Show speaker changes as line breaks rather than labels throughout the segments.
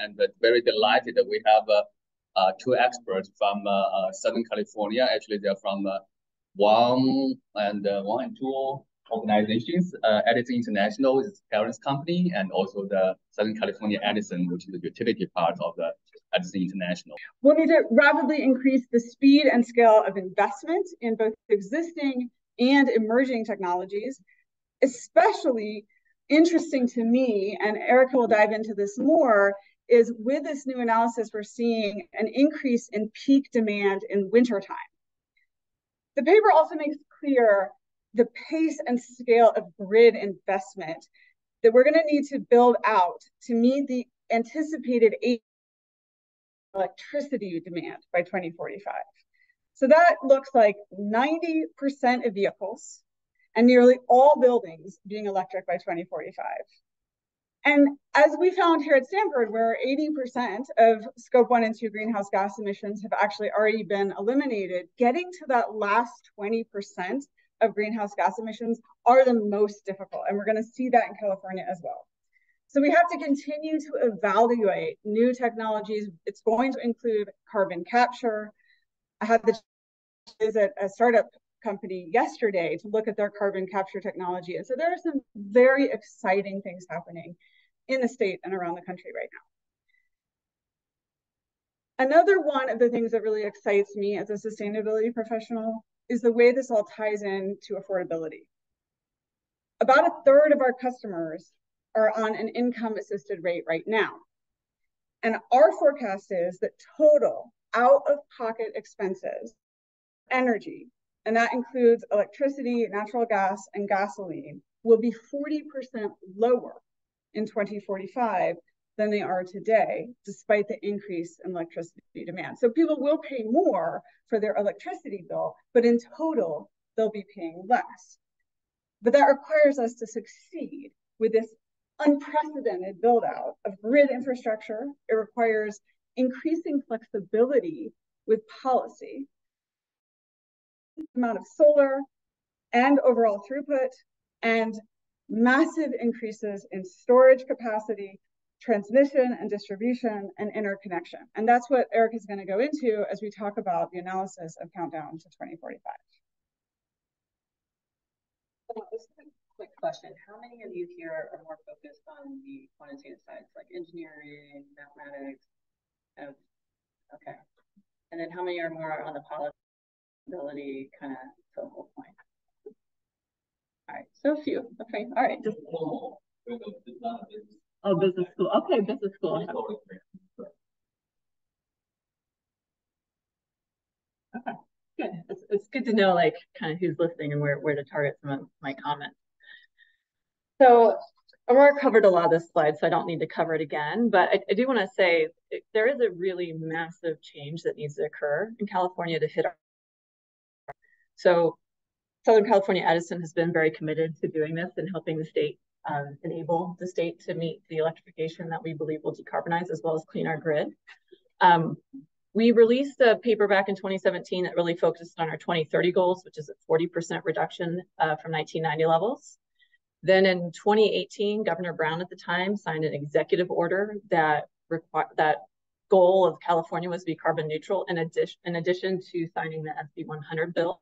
and very delighted that we have uh, uh two experts from uh, uh, Southern California. Actually, they're from one and one and two organizations. Edison International is parent company, and also the Southern California Edison, which is the utility part of the Edison International.
We'll need to rapidly increase the speed and scale of investment in both existing and emerging technologies, especially interesting to me, and Erica will dive into this more, is with this new analysis, we're seeing an increase in peak demand in wintertime. The paper also makes clear the pace and scale of grid investment that we're going to need to build out to meet the anticipated electricity demand by 2045. So that looks like 90% of vehicles and nearly all buildings being electric by 2045. And as we found here at Stanford, where 80% of scope one and two greenhouse gas emissions have actually already been eliminated, getting to that last 20% of greenhouse gas emissions are the most difficult. And we're going to see that in California as well. So we have to continue to evaluate new technologies. It's going to include carbon capture. I had the visit a startup company yesterday to look at their carbon capture technology. And so there are some very exciting things happening in the state and around the country right now. Another one of the things that really excites me as a sustainability professional is the way this all ties in to affordability. About a third of our customers are on an income assisted rate right now. And our forecast is that total out of pocket expenses, energy, and that includes electricity, natural gas, and gasoline, will be 40% lower in 2045 than they are today, despite the increase in electricity demand. So people will pay more for their electricity bill, but in total, they'll be paying less. But that requires us to succeed with this unprecedented build out of grid infrastructure. It requires increasing flexibility with policy, amount of solar and overall throughput, and massive increases in storage capacity, transmission and distribution, and interconnection. And that's what Eric is going to go into as we talk about the analysis of Countdown to 2045.
quick question. How many of you here are more focused on the quantitative sides, like engineering, mathematics? okay. And then how many are more on the policy kind of focal point? All right, so few. Okay, all right. Just... Oh, business school. Okay, business school. Okay, good. It's, it's good to know, like, kind of who's listening and where, where to target some of my comments. So Aurora covered a lot of this slide, so I don't need to cover it again. But I, I do want to say it, there is a really massive change that needs to occur in California to hit our. So Southern California Edison has been very committed to doing this and helping the state um, enable the state to meet the electrification that we believe will decarbonize as well as clean our grid. Um, we released a paper back in 2017 that really focused on our 2030 goals, which is a 40% reduction uh, from 1990 levels. Then in 2018, Governor Brown at the time signed an executive order that required that goal of California was to be carbon neutral in addition, in addition to signing the SB 100 bill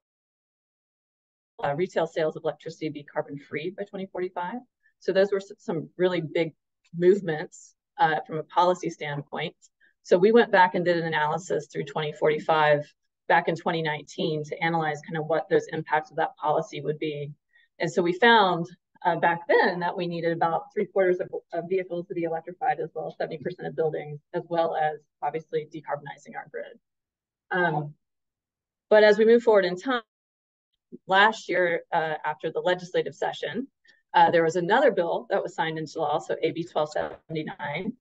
uh, retail sales of electricity be carbon free by 2045. So those were some really big movements uh, from a policy standpoint. So we went back and did an analysis through 2045 back in 2019 to analyze kind of what those impacts of that policy would be. And so we found uh, back then that we needed about three quarters of, of, vehicles to be electrified as well as 70% of buildings, as well as obviously decarbonizing our grid. Um, but as we move forward in time, last year uh, after the legislative session, uh, there was another bill that was signed into law, so AB 1279.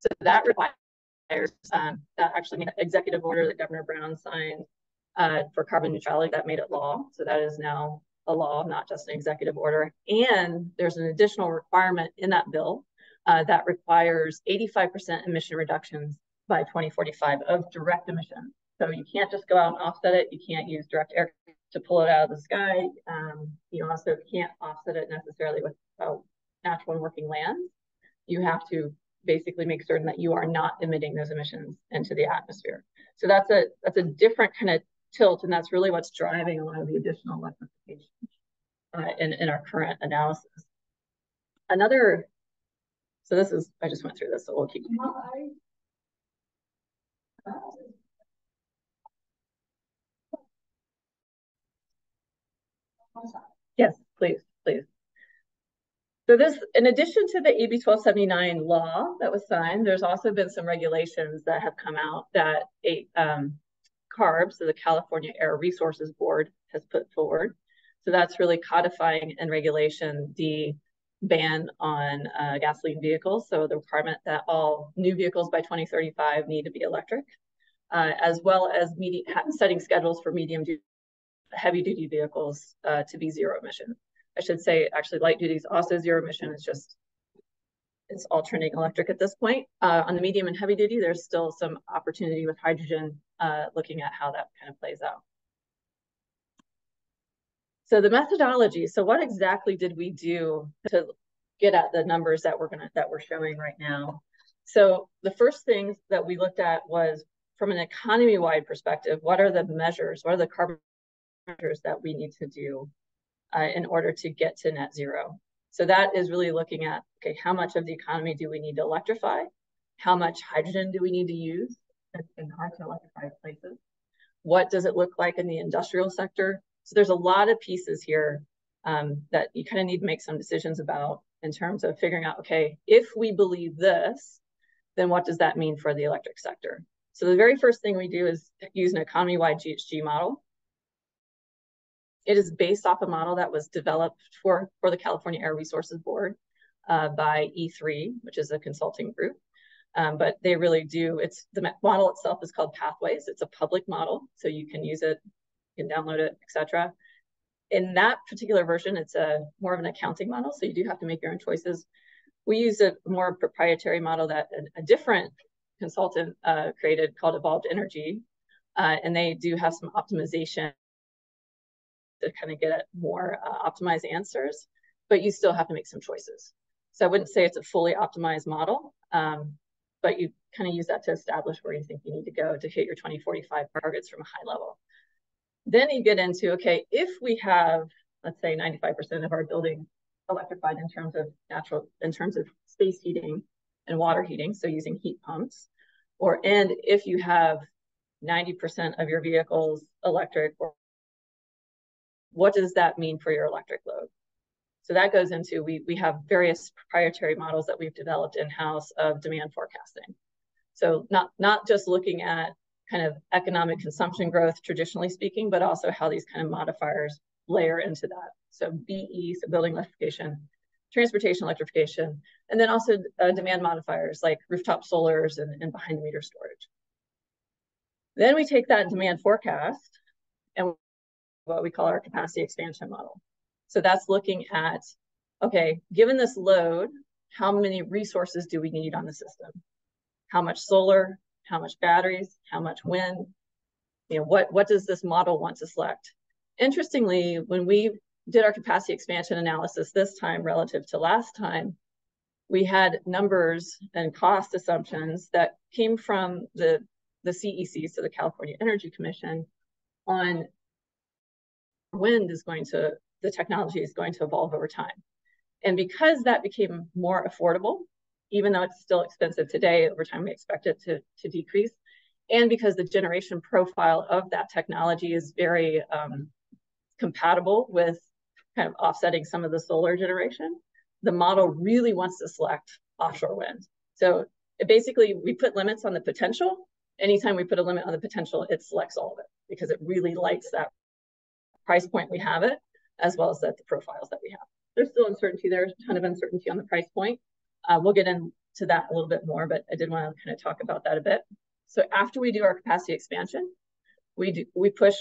So that requires um, that actually executive order that Governor Brown signed uh, for carbon neutrality that made it law. So that is now a law, not just an executive order. And there's an additional requirement in that bill uh, that requires 85% emission reductions by 2045 of direct emissions. So you can't just go out and offset it. You can't use direct air to pull it out of the sky. Um, you also can't offset it necessarily with uh, natural and working lands. You have to basically make certain that you are not emitting those emissions into the atmosphere. So that's a that's a different kind of tilt, and that's really what's driving a lot of the additional electrification uh, in, in our current analysis. Another, so this is, I just went through this, so we'll keep. Yes, please, please. So this, in addition to the AB 1279 law that was signed, there's also been some regulations that have come out that a, um, CARB, so the California Air Resources Board, has put forward. So that's really codifying and regulation the ban on uh, gasoline vehicles. So the requirement that all new vehicles by 2035 need to be electric, uh, as well as setting schedules for medium heavy duty vehicles uh, to be zero emission. I should say actually light duty is also zero emission. It's just it's all turning electric at this point. Uh, on the medium and heavy duty, there's still some opportunity with hydrogen, uh, looking at how that kind of plays out. So the methodology, so what exactly did we do to get at the numbers that we're gonna that we're showing right now? So the first thing that we looked at was from an economy-wide perspective, what are the measures, what are the carbon measures that we need to do uh, in order to get to net zero? So that is really looking at, okay, how much of the economy do we need to electrify? How much hydrogen do we need to use in hard to electrify places? What does it look like in the industrial sector? So there's a lot of pieces here um, that you kind of need to make some decisions about in terms of figuring out, okay, if we believe this, then what does that mean for the electric sector? So the very first thing we do is use an economy-wide GHG model. It is based off a model that was developed for, for the California Air Resources Board uh, by E3, which is a consulting group. Um, but they really do, it's the model itself is called Pathways. It's a public model, so you can use it, you can download it, etc. In that particular version, it's a more of an accounting model, so you do have to make your own choices. We use a more proprietary model that a, a different consultant uh, created called Evolved Energy, uh, and they do have some optimization to kind of get at more uh, optimized answers, but you still have to make some choices. So I wouldn't say it's a fully optimized model, um, but you kind of use that to establish where you think you need to go to hit your 2045 targets from a high level. Then you get into, okay, if we have, let's say 95% of our building electrified in terms of natural, in terms of space heating and water heating, so using heat pumps, or, and if you have 90% of your vehicles electric or what does that mean for your electric load? So that goes into, we, we have various proprietary models that we've developed in-house of demand forecasting. So not, not just looking at kind of economic consumption growth, traditionally speaking, but also how these kind of modifiers layer into that. So BE, so building electrification, transportation electrification, and then also uh, demand modifiers like rooftop solars and, and behind the meter storage. Then we take that demand forecast and what we call our capacity expansion model. So that's looking at, okay, given this load, how many resources do we need on the system? How much solar, how much batteries, how much wind? You know, what, what does this model want to select? Interestingly, when we did our capacity expansion analysis this time relative to last time, we had numbers and cost assumptions that came from the, the CEC, so the California Energy Commission, on wind is going to, the technology is going to evolve over time. And because that became more affordable, even though it's still expensive today, over time we expect it to, to decrease. And because the generation profile of that technology is very um, compatible with kind of offsetting some of the solar generation, the model really wants to select offshore wind. So basically we put limits on the potential. Anytime we put a limit on the potential, it selects all of it because it really likes that price point we have it, as well as the, the profiles that we have. There's still uncertainty. There's a ton of uncertainty on the price point. Uh, we'll get into that a little bit more, but I did want to kind of talk about that a bit. So after we do our capacity expansion, we do, we push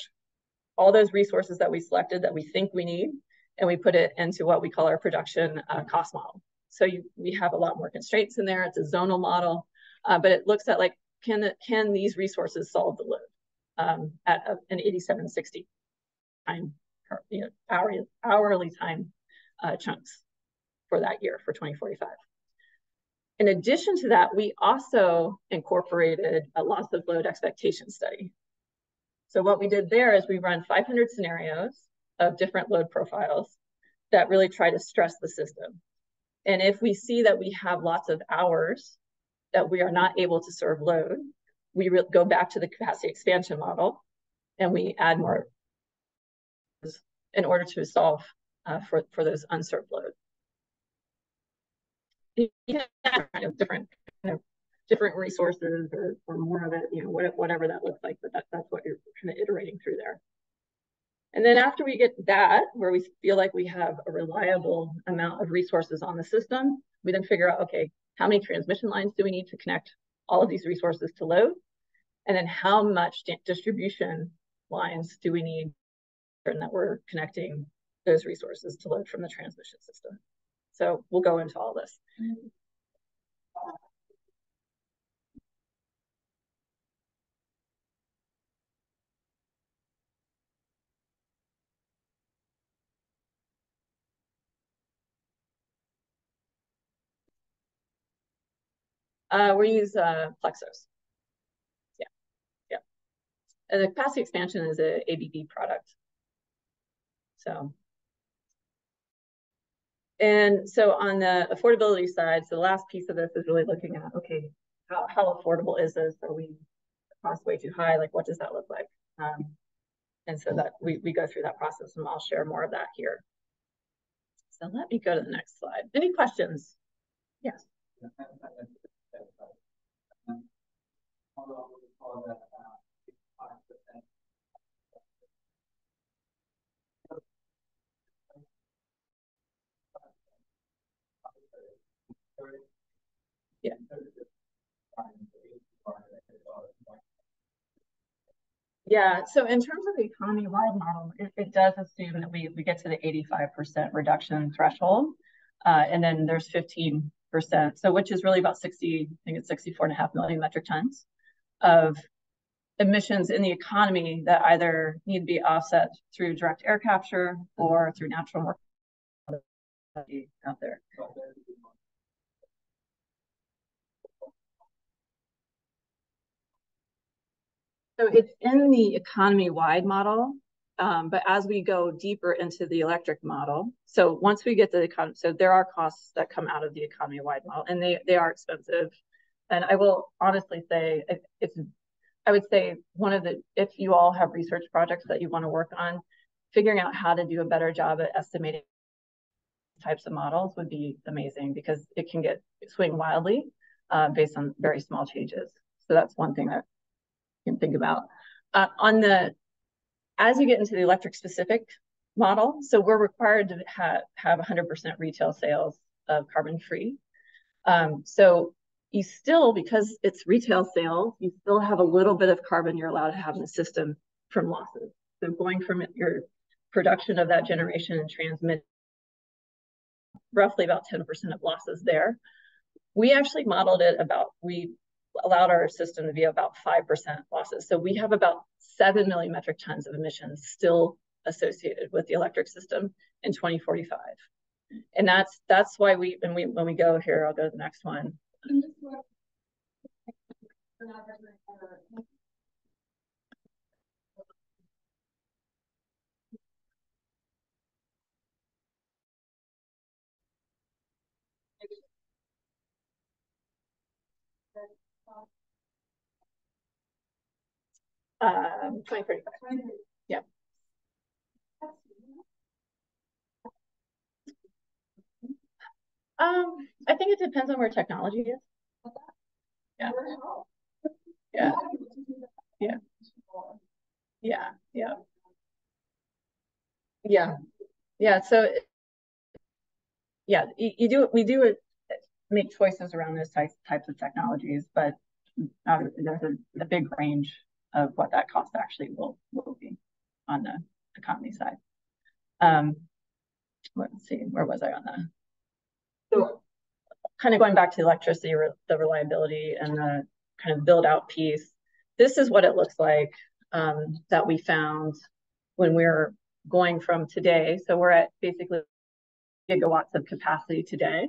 all those resources that we selected that we think we need, and we put it into what we call our production uh, cost model. So you, we have a lot more constraints in there. It's a zonal model, uh, but it looks at like, can, can these resources solve the load um, at a, an 8760 time, you know, hourly, hourly time uh, chunks for that year for 2045. In addition to that, we also incorporated a loss of load expectation study. So what we did there is we run 500 scenarios of different load profiles that really try to stress the system. And if we see that we have lots of hours that we are not able to serve load, we go back to the capacity expansion model and we add more in order to solve uh, for, for those unserved loads. Kind of different kind of different resources or, or more of it, you know, whatever that looks like, but that, that's what you're kind of iterating through there. And then after we get that, where we feel like we have a reliable amount of resources on the system, we then figure out, okay, how many transmission lines do we need to connect all of these resources to load? And then how much distribution lines do we need and that we're connecting those resources to load from the transmission system? So we'll go into all this. Uh, we use uh, Plexos. Yeah, yeah. And the capacity expansion is a ABB product. So, and so on the affordability side, so the last piece of this is really looking at, okay, how, how affordable is this? Are we cost way too high? Like, what does that look like? Um, and so that we, we go through that process and I'll share more of that here. So let me go to the next slide. Any questions? Yes. Yeah. Yeah, so in terms of the economy-wide model, it, it, does assume that we, we get to the 85% reduction threshold, uh, and then there's 15 percent. So which is really about 60, I think it's 64 and a half million metric tons of emissions in the economy that either need to be offset through direct air capture or through natural mortality out there. So it's in the economy-wide model, um, but as we go deeper into the electric model, so once we get to the economy, so there are costs that come out of the economy-wide model, and they they are expensive. And I will honestly say it's, I would say one of the, if you all have research projects that you want to work on, figuring out how to do a better job at estimating types of models would be amazing because it can get swing wildly uh, based on very small changes. So that's one thing that can think about. Uh, on the as you get into the electric specific model, so we're required to ha have 100% retail sales of carbon free. Um, so you still, because it's retail sales, you still have a little bit of carbon you're allowed to have in the system from losses. So going from your production of that generation and transmit roughly about 10% of losses there. We actually modeled it about, we allowed our system to be about 5% losses. So we have about 7 million metric tons of emissions still associated with the electric system in 2045. And that's that's why we when we when we go here, I'll go to the next one. Um, 2035. Yeah. Um, I think it depends on where technology is. Yeah. Yeah. Yeah. Yeah. Yeah. Yeah. Yeah. So yeah, you, you do we do it make choices around those types types of technologies, but uh, there's a, a big range of what that cost actually will, will be on the economy side. Um, let's see, where was I on that? So kind of going back to electricity, the reliability and the kind of build out piece, this is what it looks like um, that we found when we we're going from today. So we're at basically gigawatts of capacity today.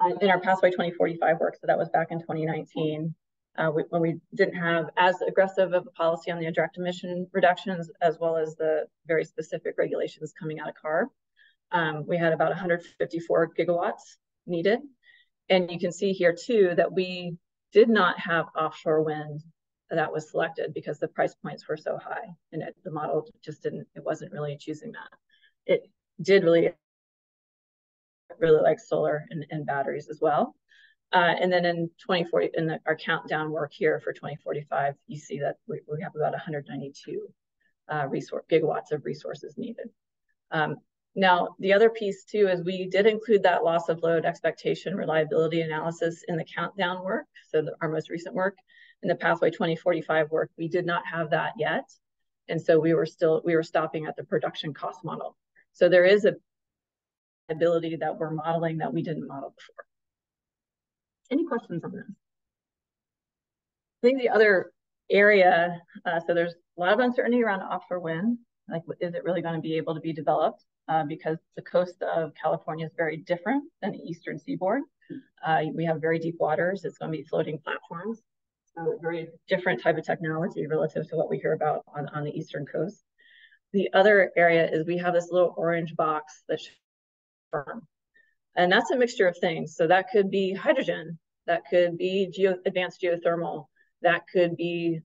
Uh, in our Pathway 2045 work, so that was back in 2019, uh, we, when we didn't have as aggressive of a policy on the direct emission reductions, as well as the very specific regulations coming out of CARB. Um, we had about 154 gigawatts needed. And you can see here too that we did not have offshore wind that was selected because the price points were so high and it, the model just didn't, it wasn't really choosing that. It did really, really like solar and, and batteries as well. Uh, and then in 2040, in the, our countdown work here for 2045, you see that we, we have about 192 uh, resource gigawatts of resources needed. Um, now, the other piece too is we did include that loss of load expectation reliability analysis in the countdown work. So the, our most recent work in the Pathway 2045 work, we did not have that yet. And so we were still, we were stopping at the production cost model. So there is a ability that we're modeling that we didn't model before. Any questions on this? I think the other area, uh, so there's a lot of uncertainty around offshore wind. Like, is it really going to be able to be developed? Uh, because the coast of California is very different than the eastern seaboard. Uh, we have very deep waters. It's going to be floating platforms. So very different type of technology relative to what we hear about on, on the eastern coast. The other area is we have this little orange box that's And that's a mixture of things. So that could be hydrogen, that could be geo advanced geothermal, that could be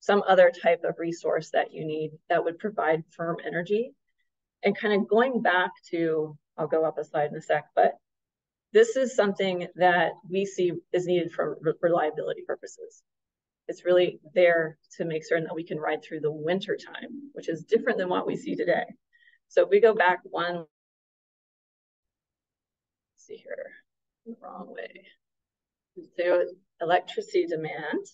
some other type of resource that you need that would provide firm energy. And kind of going back to, I'll go up a slide in a sec, but this is something that we see is needed for re reliability purposes. It's really there to make certain that we can ride through the winter time, which is different than what we see today. So if we go back one see here, the wrong way. So electricity demand.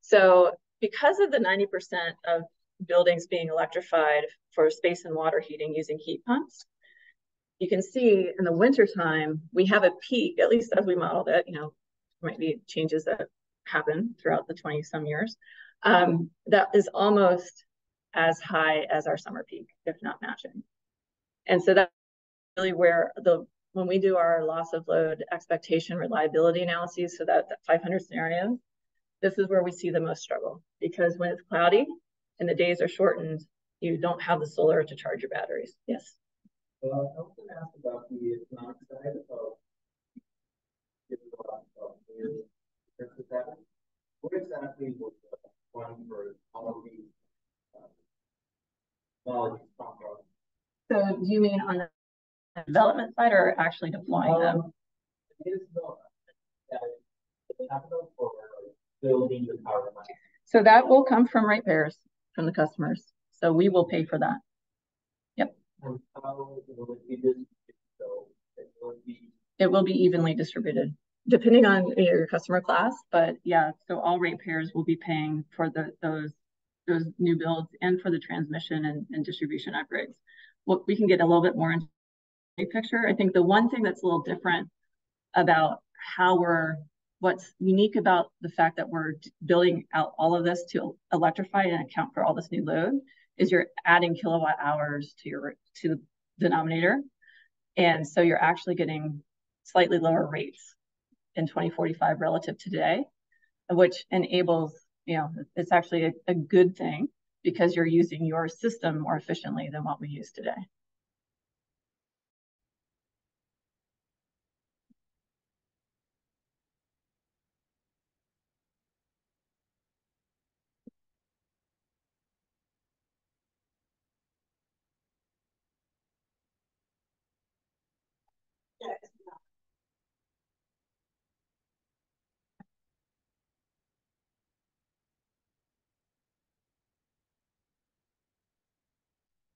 So because of the 90% of buildings being electrified for space and water heating using heat pumps, you can see in the wintertime, we have a peak, at least as we modeled it, you know, might be changes that happen throughout the 20 some years, um, that is almost as high as our summer peak, if not matching. And so that's really where the when we do our loss of load expectation reliability analyses, so that, that 500 scenarios, this is where we see the most struggle because when it's cloudy and the days are shortened, you don't have the solar to charge your batteries. Yes.
Uh, I was going to ask about the economic side of what exactly was the one for all of these uh, technologies?
So do you mean on the development side or actually deploying them? Um,
building the power plant.
So that will come from ratepayers, from the customers. So we will pay for that. Yep.
It be? So it will be
it will be evenly distributed depending on your customer class. But yeah, so all ratepayers will be paying for the those those new builds and for the transmission and, and distribution upgrades. What we can get a little bit more into picture. I think the one thing that's a little different about how we're what's unique about the fact that we're building out all of this to electrify and account for all this new load is you're adding kilowatt hours to your to the denominator and so you're actually getting slightly lower rates in 2045 relative to today which enables you know it's actually a, a good thing because you're using your system more efficiently than what we use today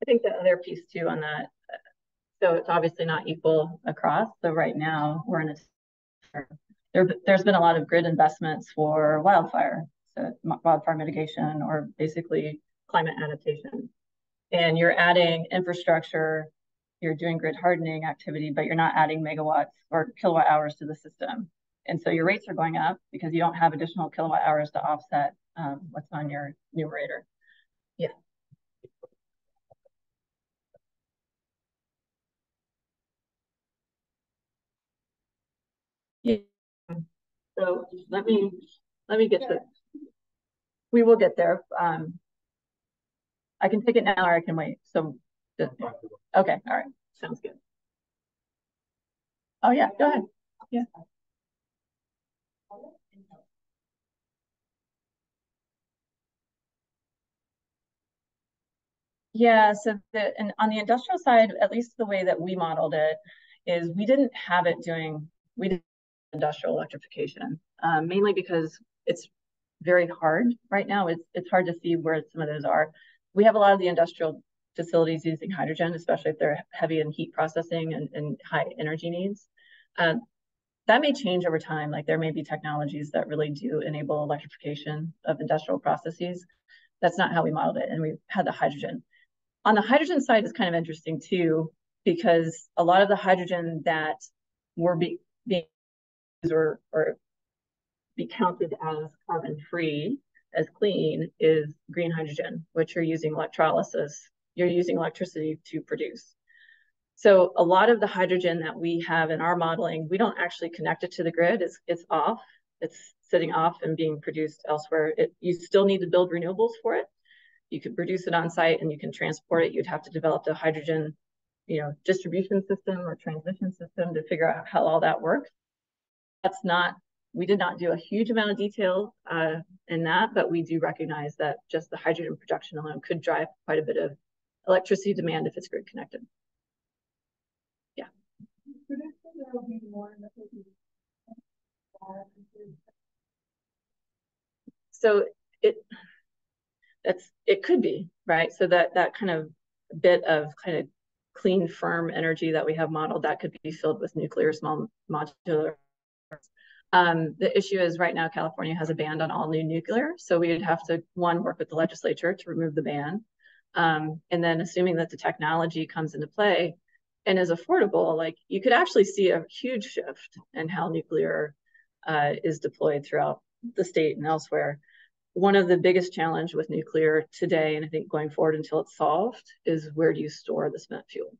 think the other piece too on that, so it's obviously not equal across. So right now we're in a there, there's been a lot of grid investments for wildfire, so wildfire mitigation or basically climate adaptation. And you're adding infrastructure, you're doing grid hardening activity, but you're not adding megawatts or kilowatt hours to the system. And so your rates are going up because you don't have additional kilowatt hours to offset um, what's on your numerator. Yeah. So let me, let me get to, we will get there. Um, I can take it now or I can wait. So, just- okay, all right, sounds good. Oh, yeah, go ahead. Yeah. Yeah, so the, and on the industrial side, at least the way that we modeled it is we didn't have it doing, we industrial electrification, um, mainly because it's very hard right now. It's, it's hard to see where some of those are. We have a lot of the industrial facilities using hydrogen, especially if they're heavy in heat processing and, and high energy needs. Um, that may change over time. Like there may be technologies that really do enable electrification of industrial processes. That's not how we modeled it. And we had the hydrogen. On the hydrogen side is kind of interesting too, because a lot of the hydrogen that were be, being or, or be counted as carbon free, as clean, is green hydrogen, which you're using electrolysis. You're using electricity to produce. So a lot of the hydrogen that we have in our modeling, we don't actually connect it to the grid. It's, it's off. It's sitting off and being produced elsewhere. It, you still need to build renewables for it. You could produce it on site and you can transport it. You'd have to develop the hydrogen, you know, distribution system or transmission system to figure out how all that works. That's not, we did not do a huge amount of detail uh, in that, but we do recognize that just the hydrogen production alone could drive quite a bit of electricity demand if it's grid connected. Yeah. So it that's it could be right. So that that kind of bit of kind of clean, firm energy that we have modeled that could be filled with nuclear small modular. Um, the issue is right now California has a ban on all new nuclear, so we would have to one work with the legislature to remove the ban, um, and then assuming that the technology comes into play and is affordable, like you could actually see a huge shift in how nuclear uh, is deployed throughout the state and elsewhere. One of the biggest challenge with nuclear today, and I think going forward until it's solved, is where do you store the spent fuel?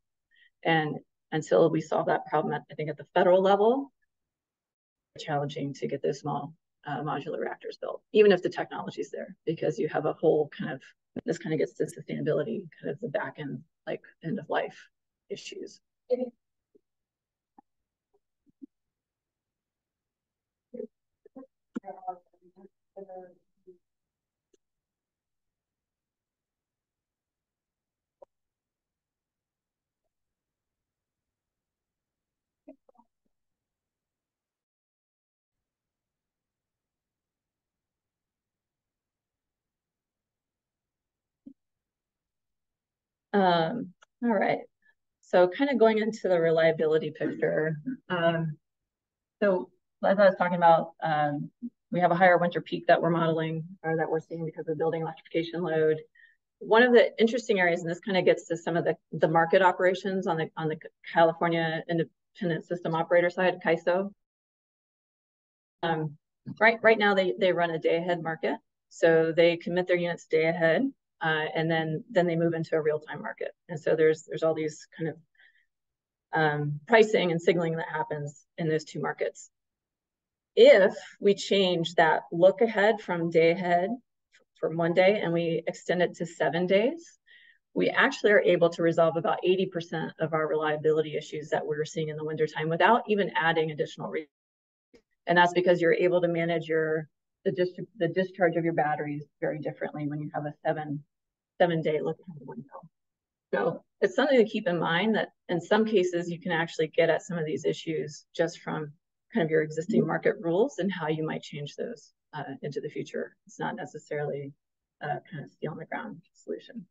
And until we solve that problem, at, I think at the federal level, challenging to get those small uh, modular reactors built, even if the technology is there, because you have a whole kind of, this kind of gets to sustainability, kind of the back end, like end of life issues. Um, all right. So kind of going into the reliability picture. Um, so as I was talking about, um, we have a higher winter peak that we're modeling or that we're seeing because of building electrification load. One of the interesting areas, and this kind of gets to some of the, the market operations on the on the California Independent System Operator side, CAISO. Um, right right now they they run a day ahead market, so they commit their units day ahead, uh, and then then they move into a real time market. And so there's there's all these kind of um, pricing and signaling that happens in those two markets if we change that look ahead from day ahead from one day and we extend it to seven days, we actually are able to resolve about 80% of our reliability issues that we are seeing in the wintertime without even adding additional and that's because you're able to manage your the, the discharge of your batteries very differently when you have a seven seven day look ahead window. So it's something to keep in mind that in some cases you can actually get at some of these issues just from kind of your existing market rules and how you might change those uh, into the future. It's not necessarily a kind of steel on the ground solution.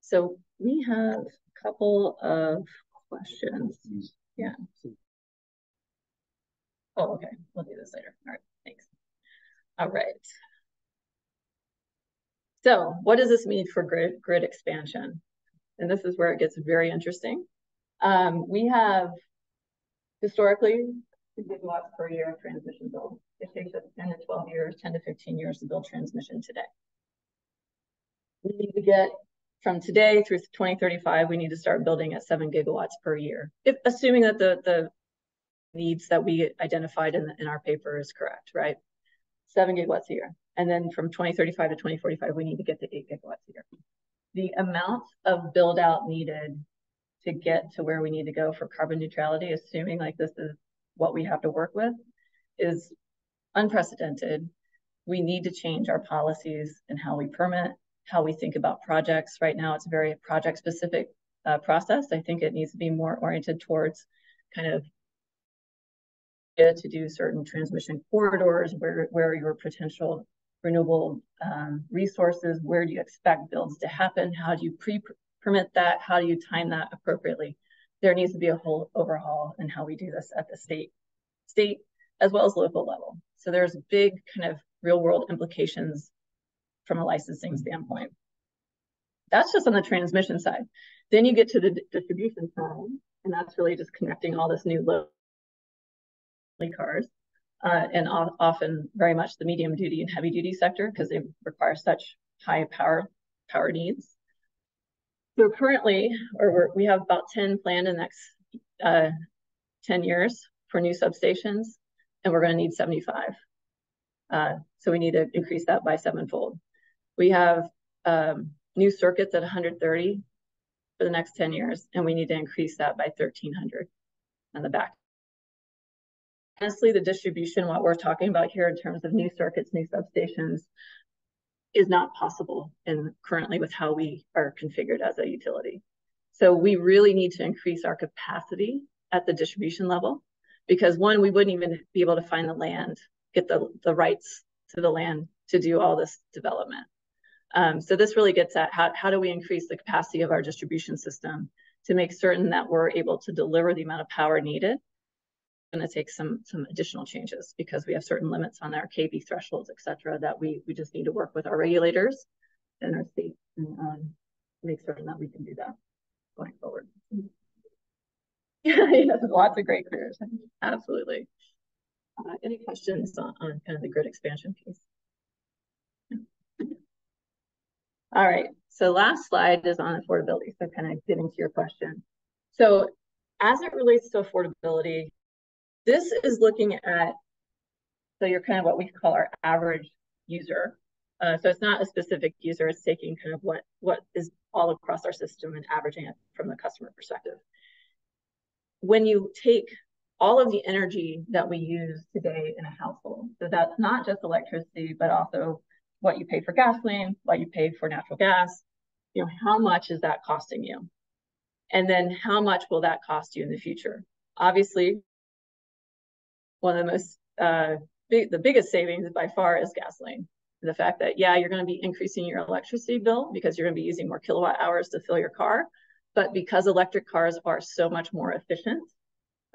So we have a couple of questions. Yeah. Oh, okay. We'll do this later. All right. Thanks. All right. So what does this mean for grid, grid expansion? And this is where it gets very interesting. Um, we have historically gigawatts per year of transmission build. It takes us 10 to 12 years, 10 to 15 years to build transmission today. We need to get from today through 2035, we need to start building at seven gigawatts per year. If assuming that the, the needs that we identified in, in our paper is correct, right? Seven gigawatts a year. And then from 2035 to 2045, we need to get to eight gigawatts a year. The amount of build out needed to get to where we need to go for carbon neutrality, assuming like this is what we have to work with, is unprecedented. We need to change our policies and how we permit, how we think about projects. Right now, it's a very project specific uh, process. I think it needs to be more oriented towards kind of to do certain transmission corridors, where, where your potential renewable um, resources, where do you expect builds to happen? How do you pre-permit that? How do you time that appropriately? There needs to be a whole overhaul in how we do this at the state, state as well as local level. So there's big kind of real world implications from a licensing standpoint. That's just on the transmission side. Then you get to the distribution side, and that's really just connecting all this new load cars, uh, and often very much the medium duty and heavy duty sector because they require such high power power needs. So currently, or we have about 10 planned in the next uh, 10 years for new substations, and we're going to need 75. Uh, so we need to increase that by sevenfold. We have um, new circuits at 130 for the next 10 years, and we need to increase that by 1,300 on the back honestly, the distribution, what we're talking about here in terms of new circuits, new substations, is not possible in currently with how we are configured as a utility. So we really need to increase our capacity at the distribution level because one, we wouldn't even be able to find the land, get the, the rights to the land to do all this development. Um, so this really gets at how, how do we increase the capacity of our distribution system to make certain that we're able to deliver the amount of power needed going to take some some additional changes because we have certain limits on our kV thresholds, et cetera, that we we just need to work with our regulators and our state and um, make certain that we can do that going forward. yeah, yeah, lots of great careers. Absolutely. Uh, any questions on, on kind of the grid expansion piece? All right, so last slide is on affordability. So kind of getting to your question. So as it relates to affordability, this is looking at, so you're kind of what we call our average user. Uh, so it's not a specific user, it's taking kind of what, what is all across our system and averaging it from the customer perspective. When you take all of the energy that we use today in a household, so that's not just electricity, but also what you pay for gasoline, what you pay for natural gas, you know, how much is that costing you? And then how much will that cost you in the future? Obviously, one of the most uh, big, the biggest savings by far is gasoline. The fact that, yeah, you're going to be increasing your electricity bill because you're going to be using more kilowatt hours to fill your car. But because electric cars are so much more efficient,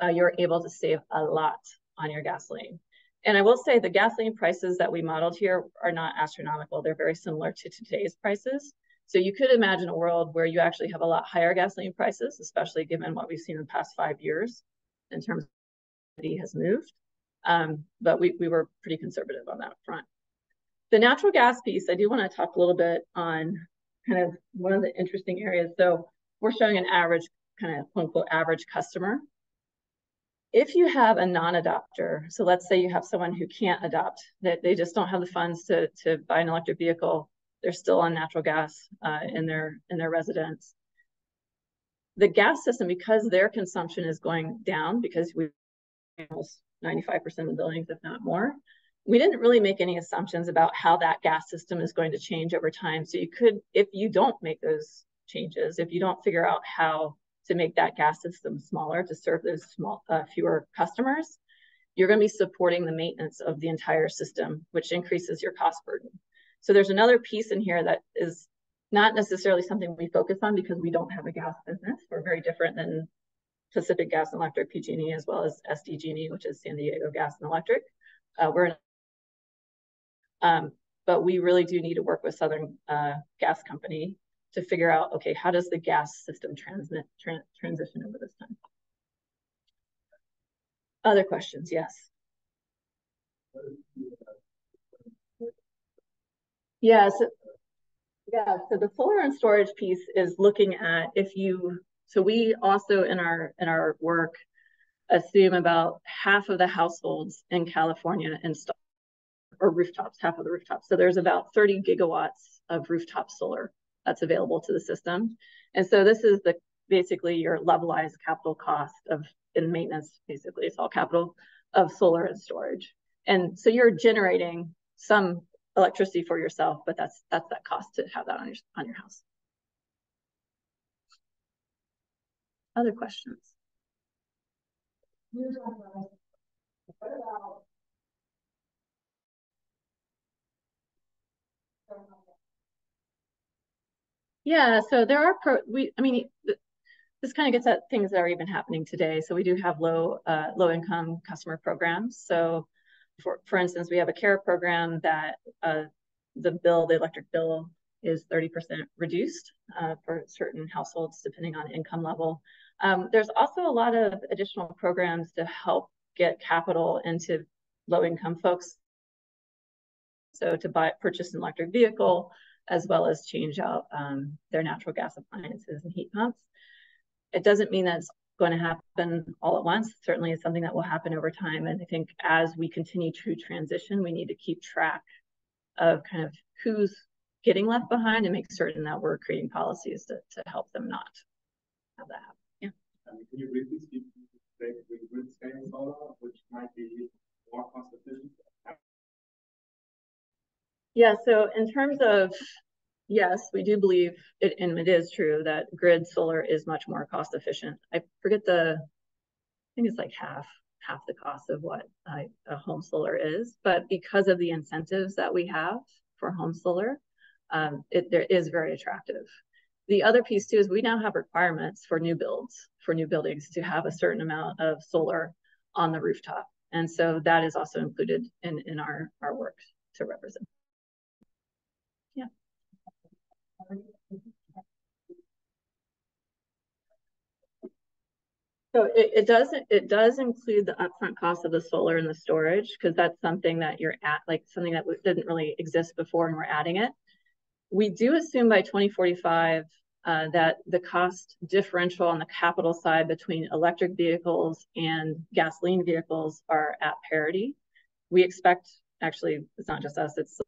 uh, you're able to save a lot on your gasoline. And I will say the gasoline prices that we modeled here are not astronomical. They're very similar to today's prices. So you could imagine a world where you actually have a lot higher gasoline prices, especially given what we've seen in the past five years in terms has moved. Um, but we, we were pretty conservative on that front. The natural gas piece, I do want to talk a little bit on kind of one of the interesting areas. So we're showing an average kind of quote unquote average customer. If you have a non-adopter, so let's say you have someone who can't adopt, that they just don't have the funds to, to buy an electric vehicle, they're still on natural gas uh, in their in their residence. The gas system, because their consumption is going down, because we almost 95% of the buildings, if not more. We didn't really make any assumptions about how that gas system is going to change over time. So you could, if you don't make those changes, if you don't figure out how to make that gas system smaller to serve those small, uh, fewer customers, you're going to be supporting the maintenance of the entire system, which increases your cost burden. So there's another piece in here that is not necessarily something we focus on because we don't have a gas business. We're very different than Pacific Gas and Electric, PG&E, as well as SDG&E, which is San Diego Gas and Electric. Uh, we're, um, but we really do need to work with Southern uh, Gas Company to figure out, okay, how does the gas system transmit tra transition over this time? Other questions? Yes. Yes. Yeah, so, yeah, so the solar and storage piece is looking at if you so we also in our in our work assume about half of the households in California install or rooftops, half of the rooftops. So there's about 30 gigawatts of rooftop solar that's available to the system. And so this is the basically your levelized capital cost of in maintenance, basically it's all capital of solar and storage. And so you're generating some electricity for yourself, but that's that's that cost to have that on your on your house. Other questions? Yeah, so there are pro we I mean this kind of gets at things that are even happening today. So we do have low uh, low income customer programs. So for for instance, we have a care program that uh, the bill, the electric bill is 30% reduced uh, for certain households depending on income level. Um, there's also a lot of additional programs to help get capital into low income folks. So to buy purchase an electric vehicle, as well as change out um, their natural gas appliances and heat pumps. It doesn't mean that's going to happen all at once. Certainly it's something that will happen over time. And I think as we continue to transition, we need to keep track of kind of who's getting left behind and make certain that we're creating policies to, to help them not have that happen.
Um, can you briefly speak to the grid scale solar, which might be more cost efficient
yeah, so in terms of, yes, we do believe it, and it is true that grid solar is much more cost efficient. I forget the, I think it's like half, half the cost of what a, a home solar is, but because of the incentives that we have for home solar, um, it there is very attractive. The other piece too is we now have requirements for new builds, for new buildings to have a certain amount of solar on the rooftop. And so that is also included in, in our, our work to represent. Yeah. So it, it does it does include the upfront cost of the solar and the storage because that's something that you're at like something that didn't really exist before and we're adding it. We do assume by 2045 uh, that the cost differential on the capital side between electric vehicles and gasoline vehicles are at parity. We expect actually it's not just us it's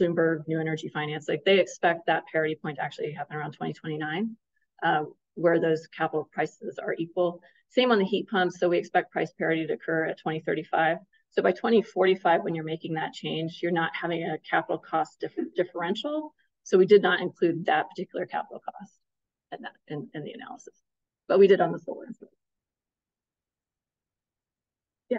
Bloomberg New Energy Finance like they expect that parity point to actually happen around 2029. Uh, where those capital prices are equal. Same on the heat pumps. So we expect price parity to occur at 2035. So by 2045, when you're making that change, you're not having a capital cost dif differential. So we did not include that particular capital cost in, that, in, in the analysis, but we did on the solar. Yeah.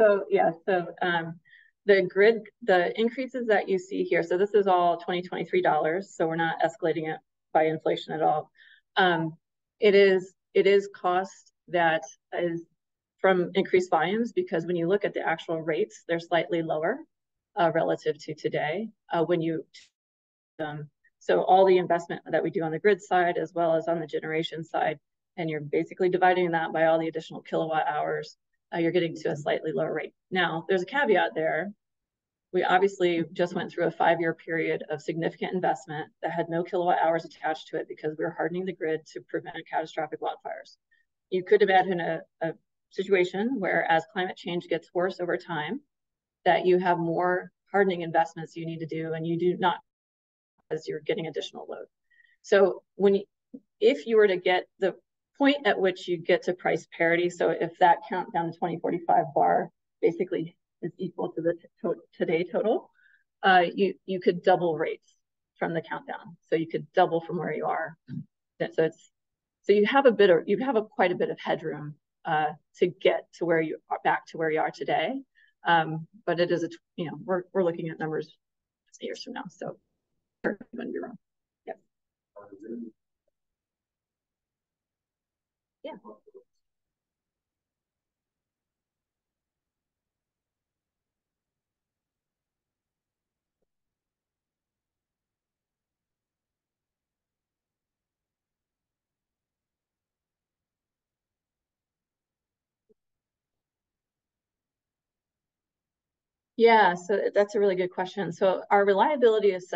So yeah, so um, the grid, the increases that you see here, so this is all 2023 dollars, so we're not escalating it by inflation at all. Um, it is it is cost that is from increased volumes because when you look at the actual rates, they're slightly lower uh, relative to today. Uh, when you um, so all the investment that we do on the grid side as well as on the generation side, and you're basically dividing that by all the additional kilowatt hours uh, you're getting to a slightly lower rate. Now, there's a caveat there. We obviously just went through a five-year period of significant investment that had no kilowatt hours attached to it because we were hardening the grid to prevent catastrophic wildfires. You could imagine a, a situation where as climate change gets worse over time, that you have more hardening investments you need to do and you do not as you're getting additional load. So when you, if you were to get the point at which you get to price parity. So if that countdown to 2045 bar basically is equal to the to today total, uh, you, you could double rates from the countdown. So you could double from where you are. So it's so you have a bit of you have a quite a bit of headroom uh, to get to where you are back to where you are today. Um, but it is a you know we're we're looking at numbers years from now, so going to be wrong. Yep. Yeah. Yeah, so that's a really good question. So our reliability is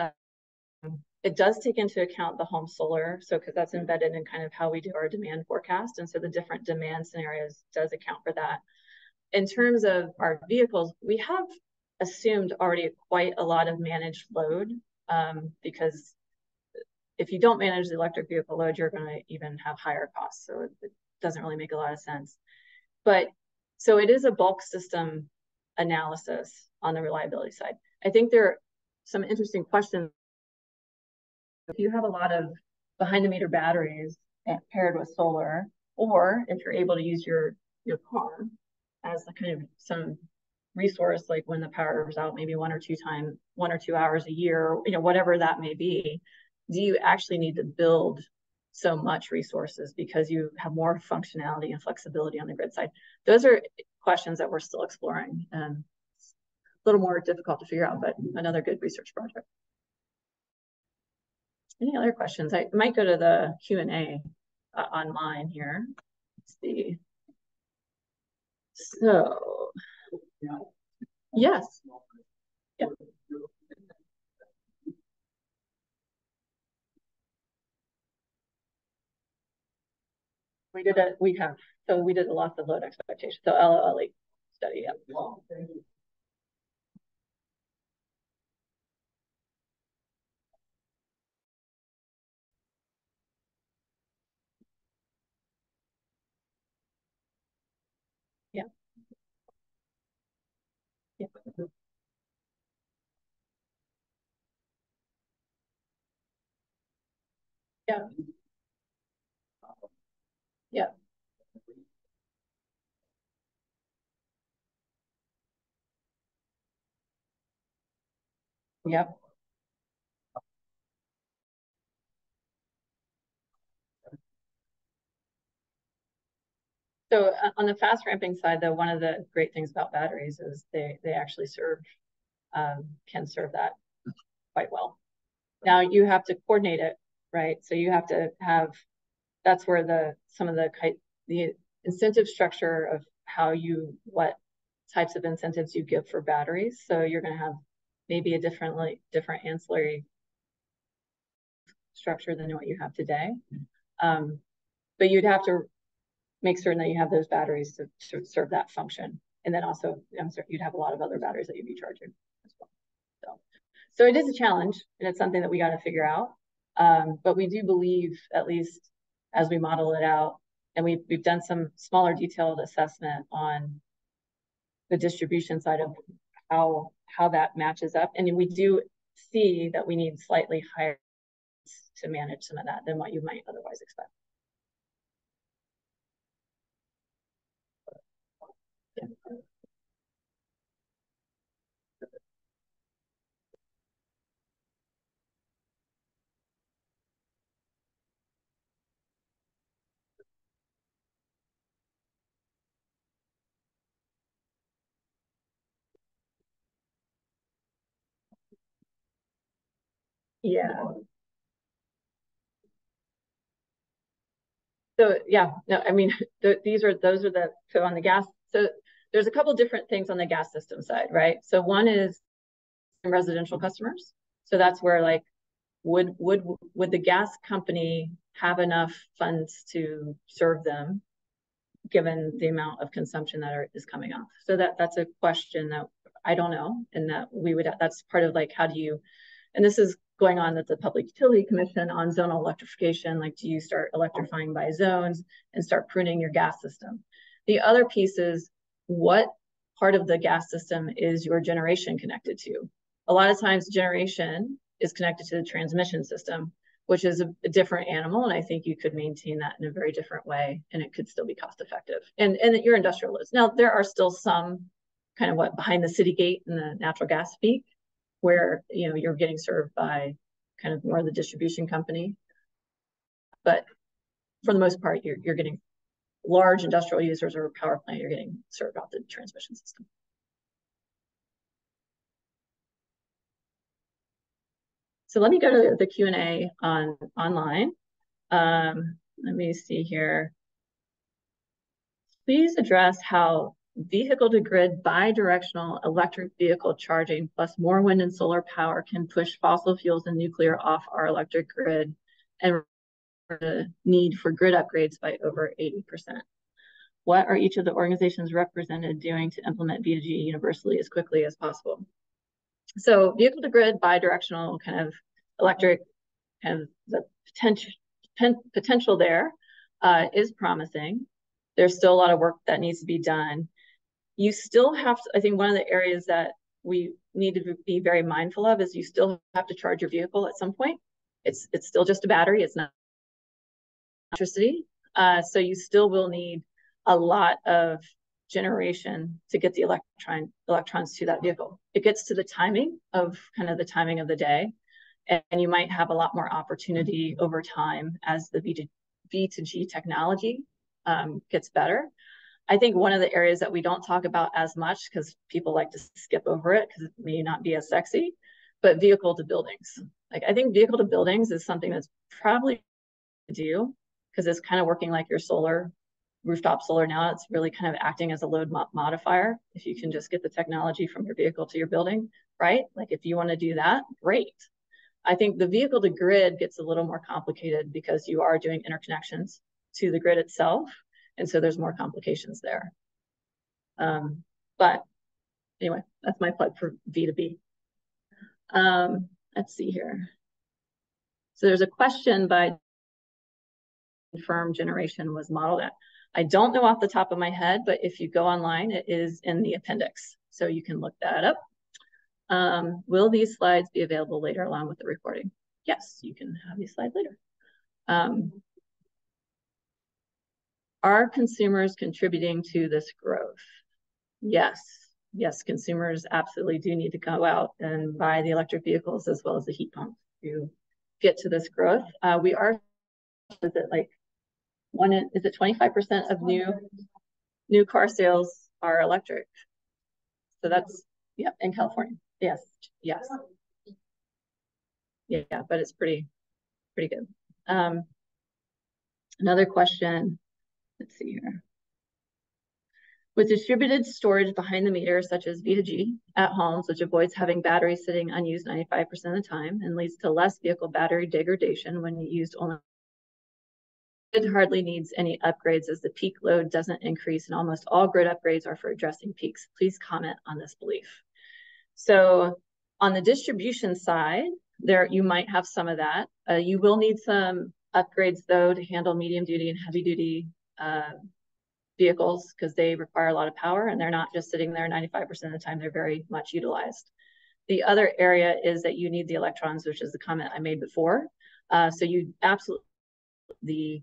it does take into account the home solar, so because that's embedded in kind of how we do our demand forecast, and so the different demand scenarios does account for that. In terms of our vehicles, we have assumed already quite a lot of managed load um, because if you don't manage the electric vehicle load, you're going to even have higher costs. So it doesn't really make a lot of sense. But so it is a bulk system analysis on the reliability side. I think there are some interesting questions. If you have a lot of behind the meter batteries paired with solar, or if you're able to use your your car as a kind of some resource, like when the power is out, maybe one or two time, one or two hours a year, you know, whatever that may be, do you actually need to build so much resources because you have more functionality and flexibility on the grid side? Those are questions that we're still exploring and a little more difficult to figure out, but another good research project. Any other questions? I might go to the Q&A uh, online here. Let's see. So, yes. Yeah. We did we have, so we did a loss of load expectation. So LOLE study, yeah. Yeah. Yeah. Yeah. Yeah. Yep. So uh, on the fast ramping side, though, one of the great things about batteries is they they actually serve um, can serve that quite well. Now you have to coordinate it, right? So you have to have that's where the some of the the incentive structure of how you what types of incentives you give for batteries. So you're going to have maybe a different like different ancillary structure than what you have today. Um, but you'd have to make certain that you have those batteries to, to serve that function. And then also, I'm sorry, you'd have a lot of other batteries that you'd be charging as well. So, so it is a challenge, and it's something that we got to figure out. Um, but we do believe, at least as we model it out, and we've we've done some smaller detailed assessment on the distribution side of how how that matches up, and we do see that we need slightly higher to manage some of that than what you might otherwise expect. Yeah. So yeah, no, I mean, the, these are those are the so on the gas. So there's a couple different things on the gas system side, right? So one is residential customers. So that's where like would would would the gas company have enough funds to serve them given the amount of consumption that are, is coming off? So that that's a question that I don't know, and that we would that's part of like how do you, and this is going on at the Public Utility Commission on zonal electrification. Like, do you start electrifying by zones and start pruning your gas system? The other piece is what part of the gas system is your generation connected to? A lot of times, generation is connected to the transmission system, which is a, a, different animal. And I think you could maintain that in a very different way and it could still be cost effective. And, and your industrial loads. Now, there are still some kind of what behind the city gate and the natural gas peak where you know you're getting served by kind of more of the distribution company. But for the most part, you're you're getting large industrial users or power plant, you're getting served off the transmission system. So let me go to the Q&A on online. Um, let me see here. Please address how vehicle to grid bidirectional electric vehicle charging plus more wind and solar power can push fossil fuels and nuclear off our electric grid and the need for grid upgrades by over 80%. What are each of the organizations represented doing to implement V2G universally as quickly as possible? So vehicle to grid bidirectional kind of electric kind of the potential potential there uh, is promising. There's still a lot of work that needs to be done. You still have to, I think one of the areas that we need to be very mindful of is you still have to charge your vehicle at some point. It's it's still just a battery. It's not electricity. Uh, so you still will need a lot of generation to get the electron electrons to that vehicle. It gets to the timing of kind of the timing of the day, and, you might have a lot more opportunity over time as the V to, V to G technology um, gets better. I think one of the areas that we don't talk about as much because people like to skip over it because it may not be as sexy, but vehicle to buildings. Like I think vehicle to buildings is something that's probably do because it's kind of working like your solar rooftop solar now. It's really kind of acting as a load mo modifier. If you can just get the technology from your vehicle to your building, right? Like if you want to do that, great. I think the vehicle to grid gets a little more complicated because you are doing interconnections to the grid itself. And so there's more complications there. Um, but anyway, that's my plug for V2B. Um, let's see here. So there's a question by firm generation was modeled at. I don't know off the top of my head, but if you go online, it is in the appendix. So you can look that up. Um, will these slides be available later along with the recording? Yes, you can have these slides later. Um, are consumers contributing to this growth? Yes, yes, consumers absolutely do need to go out and buy the electric vehicles as well as the heat pumps to get to this growth. Uh, we are, is it like one, is it 25% of new new car sales are electric? So that's, yeah, in California. Yes, yes. Yeah, but it's pretty, pretty good. Um, another question, let's see here. With distributed storage behind the meter, such as V2G at homes, which avoids having batteries sitting unused 95% of the time and leads to less vehicle battery degradation when used only Grid hardly needs any upgrades as the peak load doesn't increase and almost all grid upgrades are for addressing peaks. Please comment on this belief. So on the distribution side, there you might have some of that. Uh, you will need some upgrades though to handle medium duty and heavy duty uh, vehicles because they require a lot of power and they're not just sitting there 95% of the time, they're very much utilized. The other area is that you need the electrons, which is the comment I made before. Uh, so you absolutely, the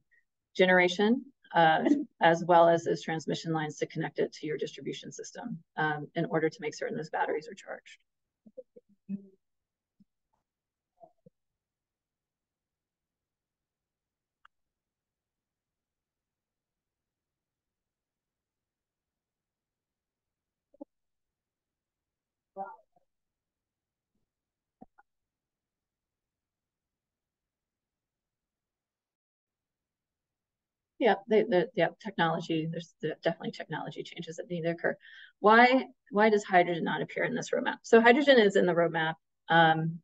generation uh, as well as those transmission lines to connect it to your distribution system um, in order to make certain those batteries are charged. Yeah, they, the, yeah, technology, there's definitely technology changes that need to occur. Why, why does hydrogen not appear in this roadmap? So hydrogen is in the roadmap. Um,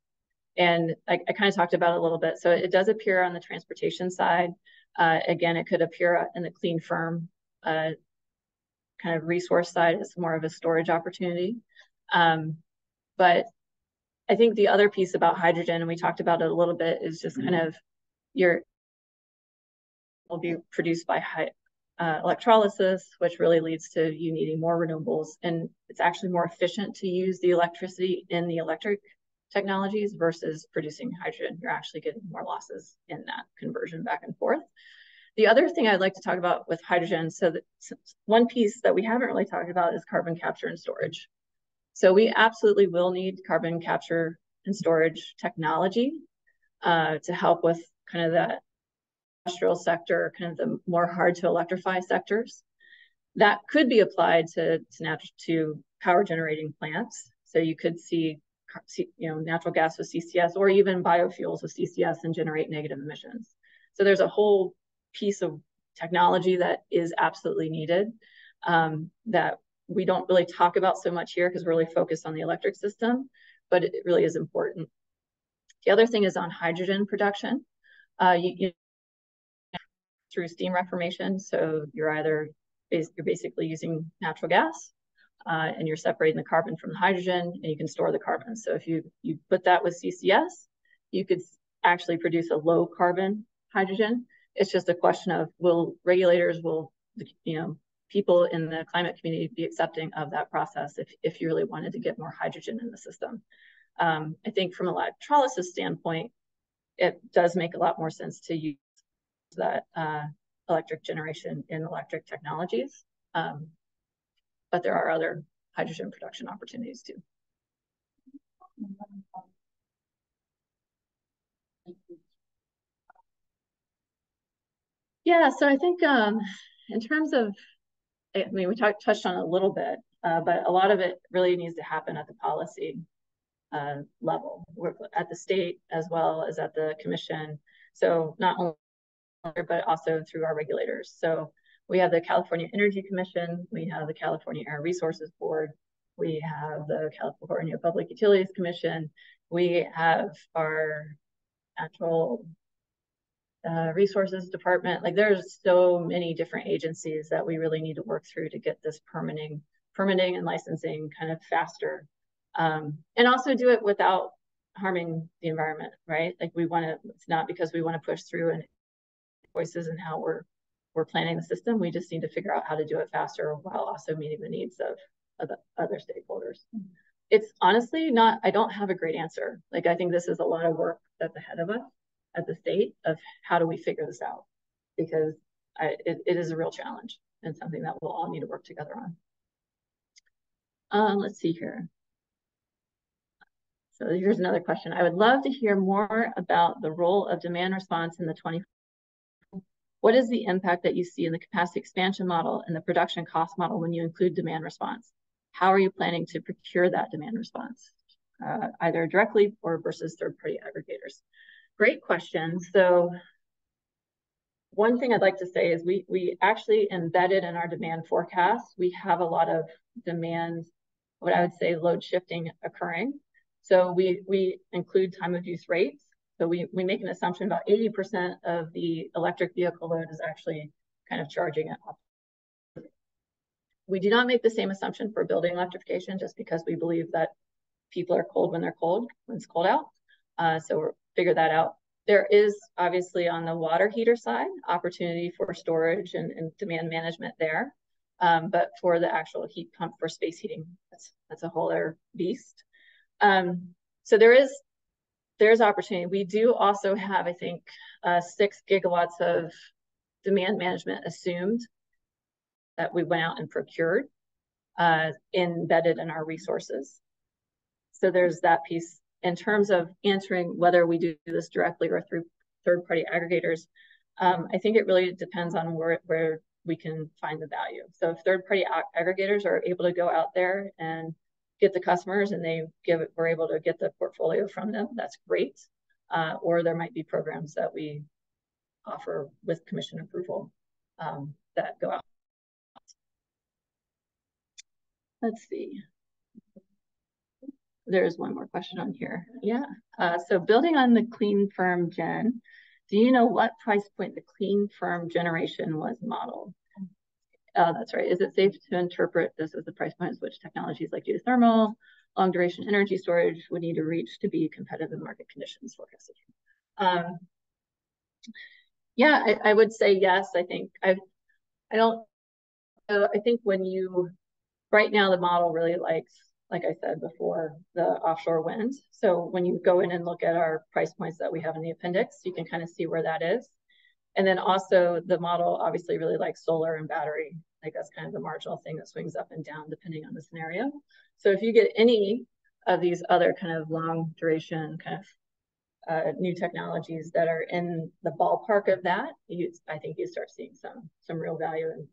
and I, I kind of talked about it a little bit. So it does appear on the transportation side. Uh, again, it could appear in the clean firm uh, kind of resource side as more of a storage opportunity. Um, but I think the other piece about hydrogen, and we talked about it a little bit, is just kind of your will be produced by high, uh, electrolysis, which really leads to you needing more renewables. And it's actually more efficient to use the electricity in the electric technologies versus producing hydrogen. You're actually getting more losses in that conversion back and forth. The other thing I'd like to talk about with hydrogen, so that one piece that we haven't really talked about is carbon capture and storage. So we absolutely will need carbon capture and storage technology uh, to help with kind of that industrial sector, kind of the more hard to electrify sectors. That could be applied to, to, to power generating plants. So you could see, you know, natural gas with CCS or even biofuels with CCS and generate negative emissions. So there's a whole piece of technology that is absolutely needed um, that we don't really talk about so much here because we're really focused on the electric system, but it really is important. The other thing is on hydrogen production. Uh, you, you through steam reformation. So you're either you're basically using natural gas uh, and you're separating the carbon from the hydrogen and you can store the carbon. So if you, you put that with CCS, you could actually produce a low carbon hydrogen. It's just a question of will regulators, will, you know, people in the climate community be accepting of that process if, if you really wanted to get more hydrogen in the system. Um, I think from a electrolysis standpoint, it does make a lot more sense to that uh, electric generation in electric technologies. Um, but there are other hydrogen production opportunities too. Yeah, so I think um, in terms of, I mean, we talked touched on a little bit, uh, but a lot of it really needs to happen at the policy uh, level, at the state as well as at the commission. So not only but also through our regulators. So we have the California Energy Commission, we have the California Air Resources Board, we have the California Public Utilities Commission, we have our natural uh, resources department. Like there's so many different agencies that we really need to work through to get this permitting, permitting and licensing kind of faster. Um, and also do it without harming the environment, right? Like we want to, it's not because we want to push through an voices and how we're we're planning the system. We just need to figure out how to do it faster while also meeting the needs of, of the other stakeholders. It's honestly not, I don't have a great answer. Like I think this is a lot of work that's ahead of us at the state of how do we figure this out? Because I, it, it is a real challenge and something that we'll all need to work together on. Um, let's see here. So here's another question. I would love to hear more about the role of demand response in the 20 what is the impact that you see in the capacity expansion model and the production cost model when you include demand response? How are you planning to procure that demand response, uh, either directly or versus third-party aggregators? Great question. So one thing I'd like to say is we, we actually embedded in our demand forecast, we have a lot of demand, what I would say load shifting occurring. So we, we include time of use rates so we, we make an assumption about 80% of the electric vehicle load is actually kind of charging it up. We do not make the same assumption for building electrification just because we believe that people are cold when they're cold, when it's cold out. Uh, so we'll figure that out. There is obviously on the water heater side, opportunity for storage and, and demand management there. Um, but for the actual heat pump for space heating, that's, that's a whole other beast. Um, so there is there's opportunity. We do also have, I think, uh, six gigawatts of demand management assumed that we went out and procured, uh, embedded in our resources. So there's that piece. In terms of answering whether we do this directly or through third-party aggregators, um, I think it really depends on where, where we can find the value. So if third-party ag aggregators are able to go out there and get the customers and they give it, we're able to get the portfolio from them, that's great. Uh, or there might be programs that we offer with commission approval um, that go out. Let's see. There's one more question on here. Yeah. Uh, so building on the clean firm gen, do you know what price point the clean firm generation was modeled? Oh, that's right. Is it safe to interpret this as the price point at which technologies like geothermal, long duration energy storage would need to reach to be competitive in market conditions forecasted? Um, yeah, I, I, would say yes. I think I, I don't. Uh, I think when you, right now the model really likes, like I said before, the offshore wind. So when you go in and look at our price points that we have in the appendix, you can kind of see where that is. And then also the model obviously really likes solar and battery. Like that's kind of the marginal thing that swings up and down depending on the scenario. So if you get any of these other kind of long duration kind of uh, new technologies that are in the ballpark of that, you, I think you start seeing some some real value in